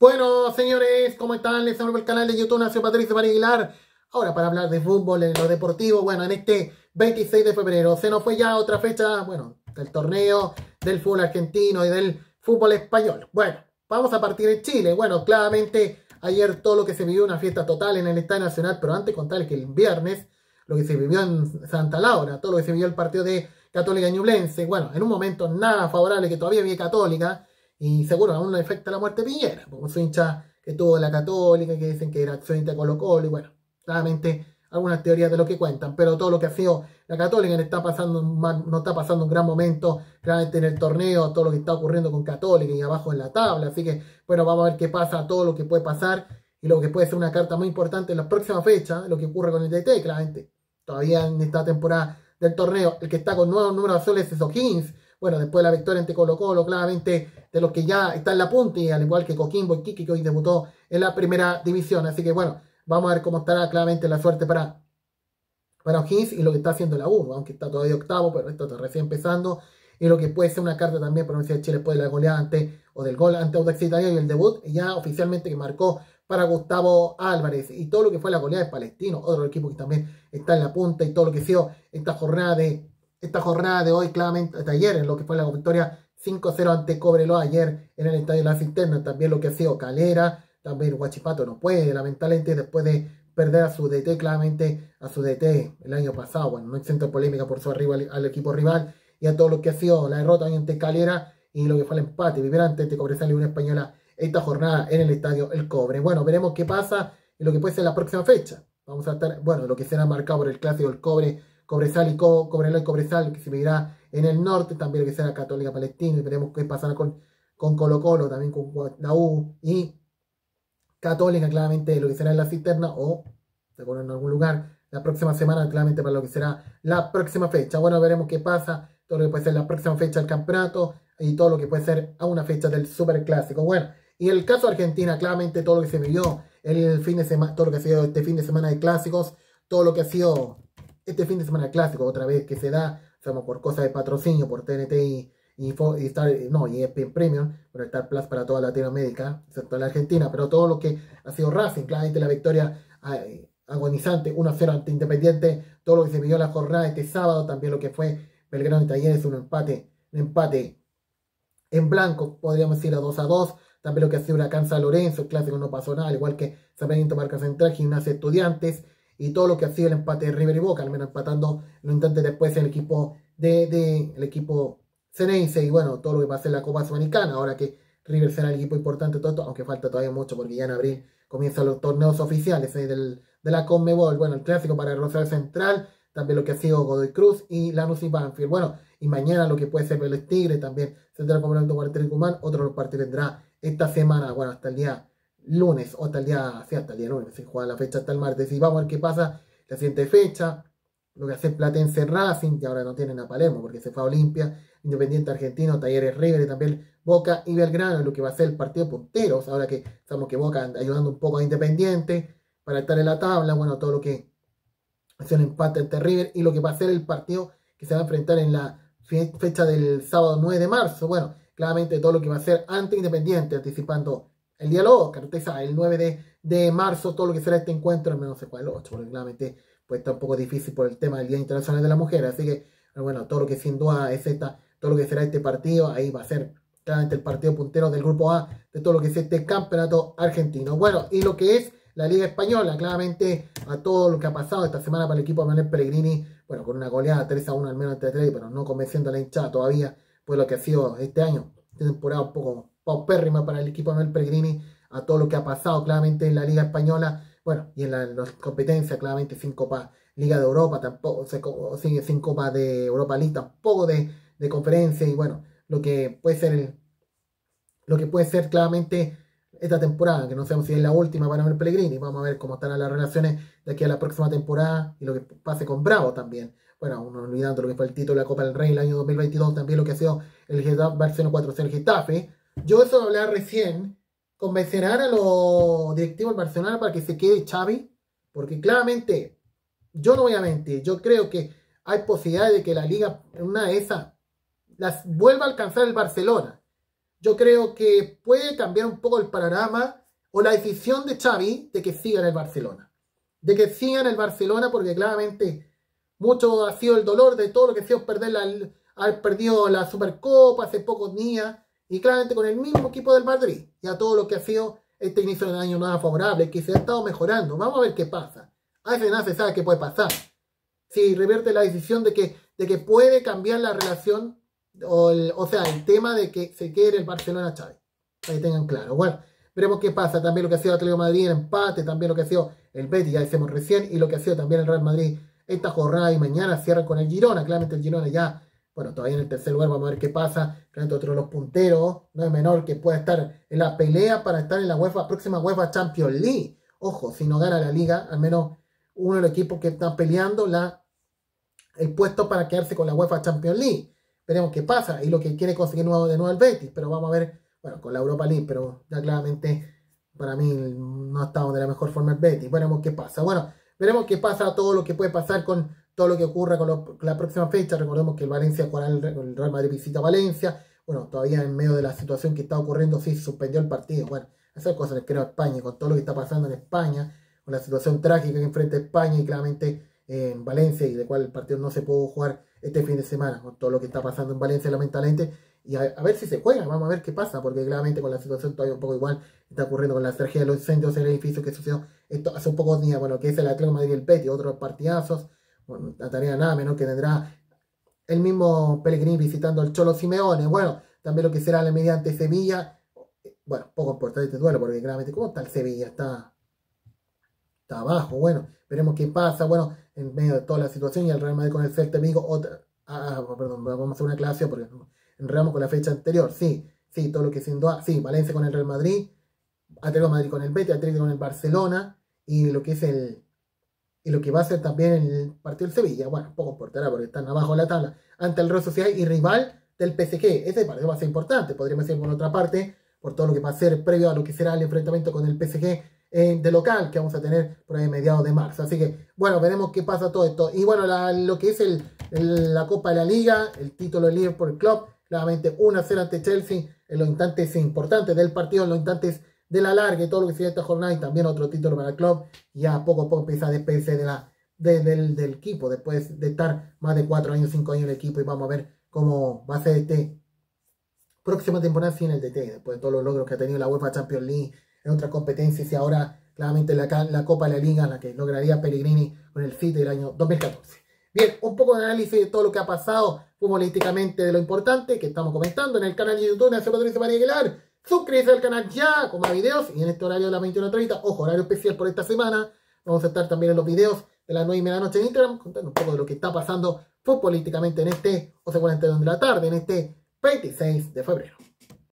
Bueno, señores, ¿cómo están? Les hablo el canal de YouTube Nación Patricio para Aguilar. Ahora para hablar de fútbol, en lo deportivo, bueno, en este 26 de febrero se nos fue ya otra fecha, bueno, del torneo, del fútbol argentino y del fútbol español. Bueno, vamos a partir en Chile. Bueno, claramente ayer todo lo que se vivió, una fiesta total en el Estadio Nacional, pero antes contar que el viernes, lo que se vivió en Santa Laura, todo lo que se vivió el partido de Católica Ñublense, bueno, en un momento nada favorable que todavía había Católica, y seguro aún no afecta la muerte de Piñera, como su hincha que tuvo la católica, que dicen que era accionista de Colo Colo, y bueno, claramente algunas teorías de lo que cuentan, pero todo lo que ha sido la católica no está pasando, no está pasando un gran momento, claramente en el torneo, todo lo que está ocurriendo con católica y abajo en la tabla, así que bueno, vamos a ver qué pasa, todo lo que puede pasar, y lo que puede ser una carta muy importante en la próxima fecha, lo que ocurre con el DT, claramente, todavía en esta temporada del torneo, el que está con nuevos números azules es O'Higgins, bueno, después de la victoria ante Colo Colo, claramente de los que ya están en la punta, y al igual que Coquimbo y Kiki, que hoy debutó en la primera división. Así que bueno, vamos a ver cómo estará claramente la suerte para, para O'Higgins y lo que está haciendo la U, aunque está todavía octavo, pero esto está recién empezando. Y lo que puede ser una carta también para la de Chile después de la goleada ante, o del gol ante Audax Italia y el debut ya oficialmente que marcó para Gustavo Álvarez y todo lo que fue la goleada de Palestino, otro equipo que también está en la punta y todo lo que sido esta jornada de esta jornada de hoy, claramente, de ayer, en lo que fue la victoria 5-0 ante Cobreloa ayer en el estadio de la Cisterna, también lo que ha sido Calera, también Huachipato no puede, lamentablemente, después de perder a su DT, claramente a su DT el año pasado, bueno, no exento polémica por su arriba al, equipo rival y a todo lo que ha sido la derrota ante Calera y lo que fue el empate vibrante ante Cobresal y una española esta jornada en el estadio El Cobre. Bueno, veremos qué pasa y lo que puede ser la próxima fecha. Vamos a estar, bueno, lo que será marcado por el clásico El Cobre Cobresal y Co Cobreloa y Cobresal, que se medirá en el norte, también que será Católica Palestina, y veremos qué pasará con, con Colo Colo, también con U y Católica, claramente lo que será en la cisterna, o se pone en algún lugar la próxima semana, claramente para lo que será la próxima fecha. Bueno, veremos qué pasa, todo lo que puede ser la próxima fecha del campeonato y todo lo que puede ser a una fecha del super clásico. Bueno, y el caso de Argentina, claramente todo lo que se vivió el fin de semana, todo lo que ha sido este fin de semana de clásicos, todo lo que ha sido este fin de semana clásico, otra vez que se da, sabemos por cosas de patrocinio, por TNT y, y, Star, no, y ESPN Premium, por Star Plus para toda Latinoamérica, excepto la Argentina, pero todo lo que ha sido Racing, claramente la victoria agonizante 1-0 ante Independiente, todo lo que se vivió la jornada este sábado, también lo que fue Belgrano y Talleres, un empate, un empate en blanco, podríamos decir a 2 a 2, también lo que ha sido Huracán San Lorenzo, el clásico no pasó nada, al igual que San Benito Marca Central, Gimnasia Estudiantes, y todo lo que ha sido el empate de River y Boca, al menos empatando lo intente después el equipo de, el equipo Ceneice y bueno, todo lo que va a ser la Copa Sudamericana, ahora que River será el equipo importante todo esto, aunque falta todavía mucho porque ya en abril comienzan los torneos oficiales eh, del, de la Conmebol, bueno, el clásico para Rosario Central, también lo que ha sido Godoy Cruz y Lanús y Banfield, bueno, y mañana lo que puede ser el Tigre, también Central Comunidad de Cumán, otro los partidos tendrá esta semana, bueno, hasta el día lunes o hasta el día, sí, hasta el día lunes, se juega la fecha hasta el martes y vamos a ver qué pasa la siguiente fecha, lo que hace Platense Racing, que ahora no tienen a Palermo porque se fue a Olimpia, Independiente Argentino, Talleres River y también Boca y Belgrano, lo que va a ser el partido de punteros, ahora que sabemos que Boca ayudando un poco a Independiente para estar en la tabla, bueno, todo lo que hace un empate entre River y lo que va a ser el partido que se va a enfrentar en la fecha del sábado 9 de marzo, bueno, claramente todo lo que va a ser ante Independiente, anticipando el diálogo, carteza, el 9 de, de, marzo, todo lo que será este encuentro, al menos se puede el 8, porque claramente pues está un poco difícil por el tema del Día Internacional de la Mujer, así que, bueno, todo lo que sin duda es esta, todo lo que será este partido, ahí va a ser claramente el partido puntero del grupo A de todo lo que es este campeonato argentino. Bueno, y lo que es la Liga Española, claramente a todo lo que ha pasado esta semana para el equipo de Manuel Pellegrini, bueno, con una goleada 3 a 1 al menos entre 3, pero no convenciendo a la hinchada todavía, pues lo que ha sido este año, esta temporada un poco paupérrima para el equipo de Manuel Pellegrini a todo lo que ha pasado claramente en la Liga Española, bueno, y en las competencias claramente sin Copa Liga de Europa, tampoco, sigue sin Copa de Europa League, tampoco de, de conferencia, y bueno, lo que puede ser lo que puede ser claramente esta temporada, que no sabemos si es la última para Manuel Pellegrini, vamos a ver cómo están las relaciones de aquí a la próxima temporada y lo que pase con Bravo también. Bueno, uno olvidando lo que fue el título de la Copa del Rey el año 2022, también lo que ha sido el Barcelona 4-0 Getafe, yo eso lo hablé recién. Convencerán a los directivos del Barcelona para que se quede Xavi. Porque claramente, yo no voy a mentir. Yo creo que hay posibilidades de que la liga, una de esas, las vuelva a alcanzar el Barcelona. yo creo que puede cambiar un poco el panorama o la decisión de Xavi de que siga en el Barcelona. De que siga en el Barcelona porque claramente mucho ha sido el dolor de todo lo que ha sido perder la, perdido la Supercopa hace pocos días y claramente con el mismo equipo del Madrid y a todo lo que ha sido este inicio del año nada favorable, que se ha estado mejorando. Vamos a ver qué pasa. A veces nada se sabe qué puede pasar. Si revierte la decisión de que, de que puede cambiar la relación, o, o sea, el tema de que se quede el Barcelona Chávez. Para que tengan claro. Bueno, veremos qué pasa. También lo que ha sido Atlético Madrid en empate, también lo que ha sido el Betis, ya decimos recién, y lo que ha sido también el Real Madrid esta jornada y mañana cierra con el Girona. Claramente el Girona ya bueno, todavía en el tercer lugar vamos a ver qué pasa. Realmente otro de los punteros, no es menor que pueda estar en la pelea para estar en la UEFA, próxima UEFA Champions League. Ojo, si no gana la liga, al menos uno de los equipos que están peleando el puesto para quedarse con la UEFA Champions League. Veremos qué pasa y lo que quiere conseguir de nuevo el Betis, pero vamos a ver, bueno, con la Europa League, pero ya claramente para mí no ha estado de la mejor forma el Betis. Veremos qué pasa. Bueno, veremos qué pasa, todo lo que puede pasar con todo lo que ocurra con, la próxima fecha. Recordemos que el Valencia jugará el, el Real Madrid visita Valencia. Bueno, todavía en medio de la situación que está ocurriendo, sí, suspendió el partido. Bueno, esas cosas les creo a España, con todo lo que está pasando en España, con la situación trágica que enfrenta España y claramente en Valencia y de cual el partido no se pudo jugar este fin de semana, con todo lo que está pasando en Valencia lamentablemente, y a, ver si se juega, vamos a ver qué pasa, porque claramente con la situación todavía un poco igual está ocurriendo con la tragedia de los incendios en el edificio que sucedió esto hace un pocos días, bueno, que es el Atlético Madrid y el Peti, otros partidazos, bueno, la tarea nada menos que tendrá el mismo Pellegrini visitando al Cholo Simeone. Bueno, también lo que será la mediante Sevilla. Bueno, poco importante este duelo, porque claramente, ¿cómo está el Sevilla? Está, está abajo. Bueno, veremos qué pasa. Bueno, en medio de toda la situación y el Real Madrid con el Celta Vigo, otra. Ah, perdón, vamos a hacer una clase porque enredamos con la fecha anterior. Sí, sí, todo lo que siendo. Sí, Valencia con el Real Madrid, Atlético Madrid con el Betis, Atlético con el Barcelona y lo que es el, y lo que va a ser también el partido del Sevilla. Bueno, poco importará porque están abajo de la tabla ante el Real Sociedad y rival del PSG. Ese partido va a ser importante, podríamos decir por otra parte, por todo lo que va a ser previo a lo que será el enfrentamiento con el PSG eh, de local que vamos a tener por ahí mediados de marzo. Así que, bueno, veremos qué pasa todo esto. Y bueno, lo que es el, la Copa de la Liga, el título del Liverpool Club, claramente 1-0 ante Chelsea en los instantes importantes del partido, en los instantes de la larga y todo lo que sigue esta jornada y también otro título para el club. Ya poco a poco empieza a despedirse de la, del, del, equipo después de estar más de cuatro años, cinco años en el equipo y vamos a ver cómo va a ser este próxima temporada sin el DT, después de todos los logros que ha tenido la UEFA Champions League en otras competencias y ahora claramente la, la Copa de la Liga, la que lograría Pellegrini con el City del año 2014. Bien, un poco de análisis de todo lo que ha pasado futbolísticamente de lo importante que estamos comentando en el canal de YouTube de Patricio María Aguilar. Suscríbete al canal ya con más videos y en este horario de las 21.30, ojo, horario especial por esta semana. Vamos a estar también en los videos de las 9 y media noche en Instagram, contando un poco de lo que está pasando futbolísticamente en este 11.42 de la tarde, en este 26 de febrero.